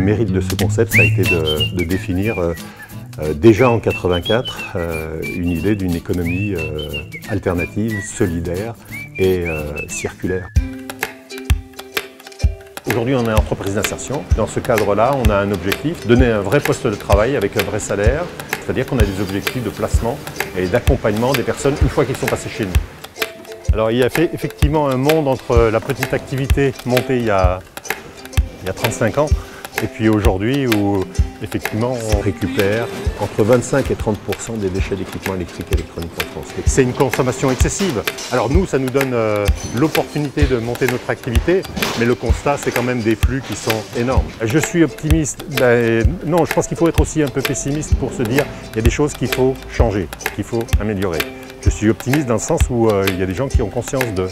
mérite de ce concept, ça a été de, définir déjà en 84 une idée d'une économie alternative, solidaire et circulaire. Aujourd'hui, on est entreprise d'insertion. Dans ce cadre-là, on a un objectif, donner un vrai poste de travail avec un vrai salaire, c'est-à-dire qu'on a des objectifs de placement et d'accompagnement des personnes une fois qu'ils sont passés chez nous. Alors il y a effectivement un monde entre la petite activité montée il y a, il y a 35 ans et puis aujourd'hui où effectivement on récupère entre 25 et 30% des déchets d'équipements électriques et électroniques en France. C'est une consommation excessive. Alors nous, ça nous donne euh, l'opportunité de monter notre activité, mais le constat, c'est quand même des flux qui sont énormes. Je suis optimiste. Ben, non, je pense qu'il faut être aussi un peu pessimiste pour se dire qu'il y a des choses qu'il faut changer, qu'il faut améliorer. Je suis optimiste dans le sens où euh, il y a des gens qui ont conscience de...